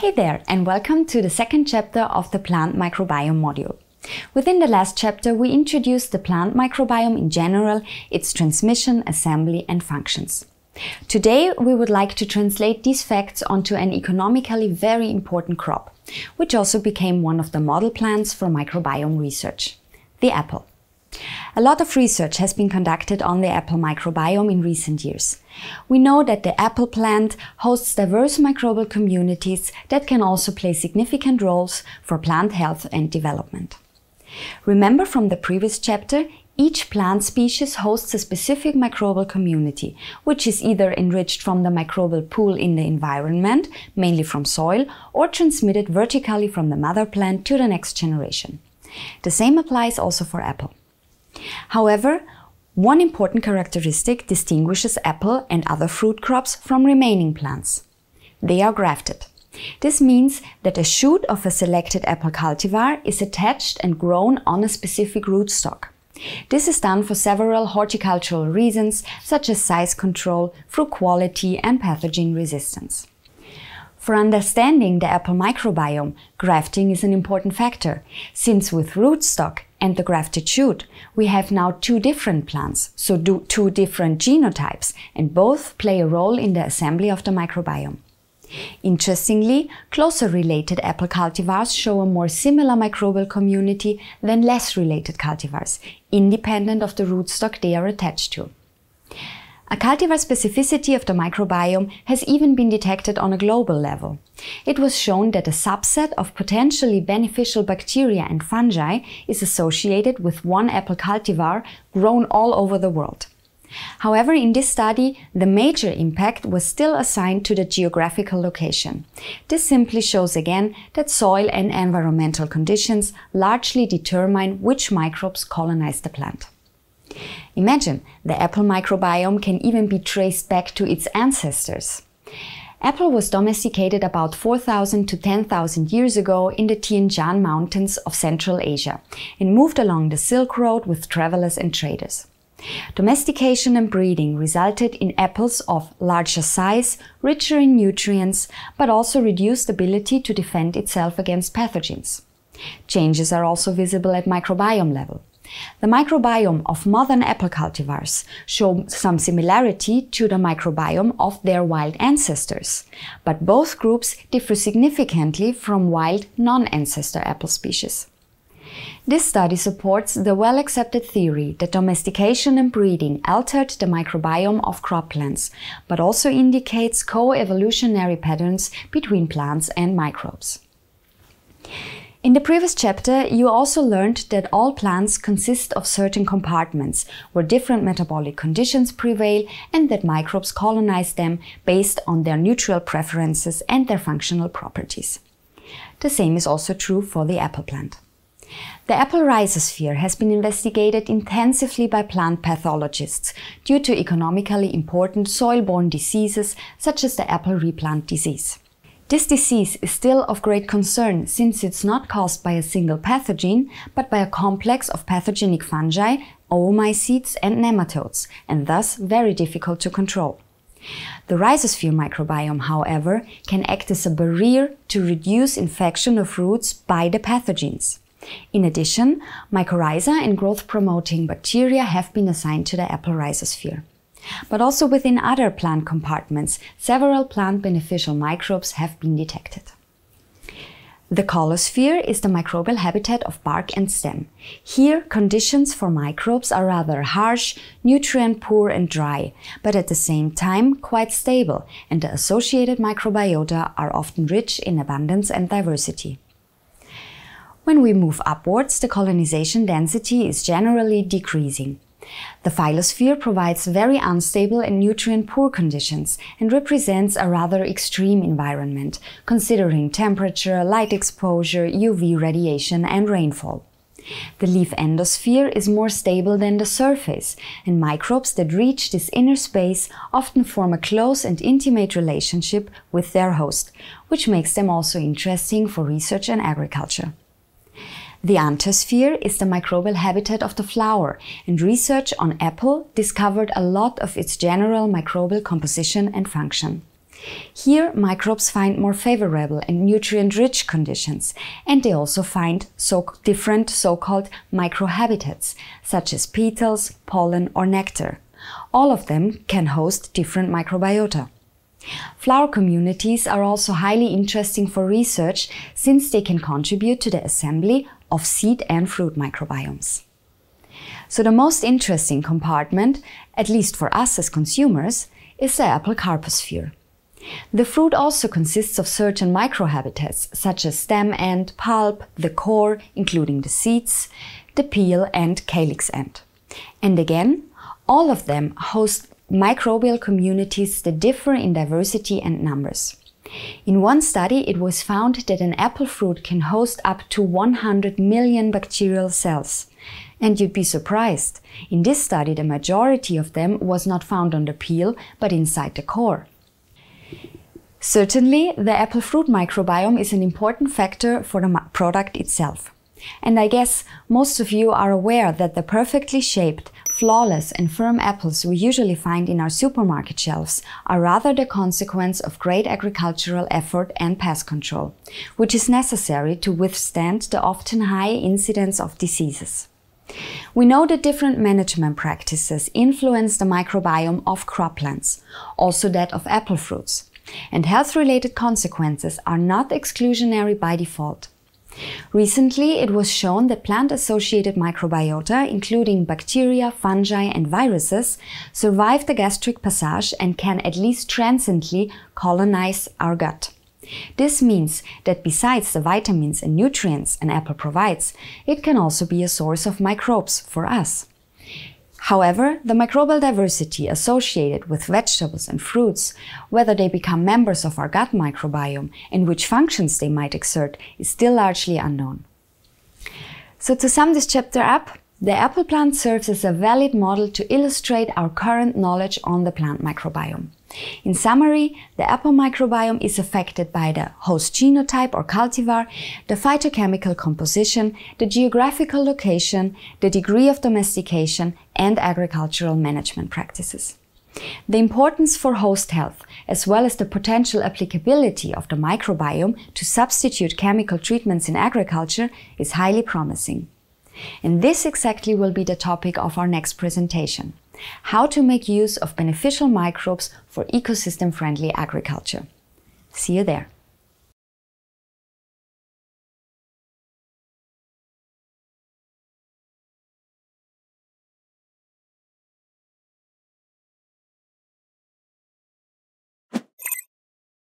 Hey there, and welcome to the second chapter of the plant microbiome module. Within the last chapter, we introduced the plant microbiome in general, its transmission, assembly, and functions. Today, we would like to translate these facts onto an economically very important crop, which also became one of the model plants for microbiome research the apple. A lot of research has been conducted on the apple microbiome in recent years. We know that the apple plant hosts diverse microbial communities that can also play significant roles for plant health and development. Remember from the previous chapter, each plant species hosts a specific microbial community, which is either enriched from the microbial pool in the environment, mainly from soil, or transmitted vertically from the mother plant to the next generation. The same applies also for apple. However, one important characteristic distinguishes apple and other fruit crops from remaining plants. They are grafted. This means that a shoot of a selected apple cultivar is attached and grown on a specific rootstock. This is done for several horticultural reasons, such as size control, fruit quality, and pathogen resistance. For understanding the apple microbiome, grafting is an important factor, since with rootstock and the grafted shoot, we have now two different plants, so two different genotypes, and both play a role in the assembly of the microbiome. Interestingly, closer related apple cultivars show a more similar microbial community than less related cultivars, independent of the rootstock they are attached to. A cultivar specificity of the microbiome has even been detected on a global level. It was shown that a subset of potentially beneficial bacteria and fungi is associated with one apple cultivar grown all over the world. However, in this study, the major impact was still assigned to the geographical location. This simply shows again that soil and environmental conditions largely determine which microbes colonize the plant. Imagine the apple microbiome can even be traced back to its ancestors. Apple was domesticated about 4,000 to 10,000 years ago in the Tian Shan mountains of Central Asia and moved along the Silk Road with travelers and traders. Domestication and breeding resulted in apples of larger size, richer in nutrients, but also reduced ability to defend itself against pathogens. Changes are also visible at microbiome level. The microbiome of modern apple cultivars show some similarity to the microbiome of their wild ancestors, but both groups differ significantly from wild non-ancestor apple species. This study supports the well-accepted theory that domestication and breeding altered the microbiome of crop plants, but also indicates co-evolutionary patterns between plants and microbes. In the previous chapter, you also learned that all plants consist of certain compartments where different metabolic conditions prevail and that microbes colonize them based on their nutrial preferences and their functional properties. The same is also true for the apple plant. The apple rhizosphere has been investigated intensively by plant pathologists due to economically important soil-borne diseases such as the apple replant disease. This disease is still of great concern since it's not caused by a single pathogen, but by a complex of pathogenic fungi, oomycetes and nematodes, and thus very difficult to control. The rhizosphere microbiome, however, can act as a barrier to reduce infection of roots by the pathogens. In addition, mycorrhiza and growth-promoting bacteria have been assigned to the apple rhizosphere. But also within other plant compartments, several plant beneficial microbes have been detected. The caulosphere is the microbial habitat of bark and stem. Here, conditions for microbes are rather harsh, nutrient poor and dry, but at the same time quite stable, and the associated microbiota are often rich in abundance and diversity. When we move upwards, the colonization density is generally decreasing. The phyllosphere provides very unstable and nutrient-poor conditions and represents a rather extreme environment, considering temperature, light exposure, UV radiation and rainfall. The leaf endosphere is more stable than the surface, and microbes that reach this inner space often form a close and intimate relationship with their host, which makes them also interesting for research and agriculture. The anthosphere is the microbial habitat of the flower, and research on apple discovered a lot of its general microbial composition and function. Here, microbes find more favorable and nutrient-rich conditions, and they also find so different so-called microhabitats, such as petals, pollen or nectar. All of them can host different microbiota. Flower communities are also highly interesting for research since they can contribute to the assembly of seed and fruit microbiomes. So the most interesting compartment, at least for us as consumers, is the apple carposphere. The fruit also consists of certain microhabitats, such as stem end, pulp, the core, including the seeds, the peel and calyx end. And again, all of them host microbial communities that differ in diversity and numbers. In one study, it was found that an apple fruit can host up to 100 million bacterial cells. And you'd be surprised. In this study, the majority of them was not found on the peel, but inside the core. Certainly, the apple fruit microbiome is an important factor for the product itself. And I guess most of you are aware that the perfectly shaped, flawless and firm apples we usually find in our supermarket shelves are rather the consequence of great agricultural effort and pest control, which is necessary to withstand the often high incidence of diseases. We know that different management practices influence the microbiome of croplands, also that of apple fruits, and health-related consequences are not exclusionary by default. Recently, it was shown that plant-associated microbiota, including bacteria, fungi and viruses, survive the gastric passage and can at least transiently colonize our gut. This means that besides the vitamins and nutrients an apple provides, it can also be a source of microbes for us. However, the microbial diversity associated with vegetables and fruits, whether they become members of our gut microbiome and which functions they might exert, is still largely unknown. So to sum this chapter up, the apple plant serves as a valid model to illustrate our current knowledge on the plant microbiome. In summary, the apple microbiome is affected by the host genotype or cultivar, the phytochemical composition, the geographical location, the degree of domestication, and agricultural management practices. The importance for host health, as well as the potential applicability of the microbiome to substitute chemical treatments in agriculture, is highly promising. And this exactly will be the topic of our next presentation. How to make use of beneficial microbes for ecosystem-friendly agriculture. See you there.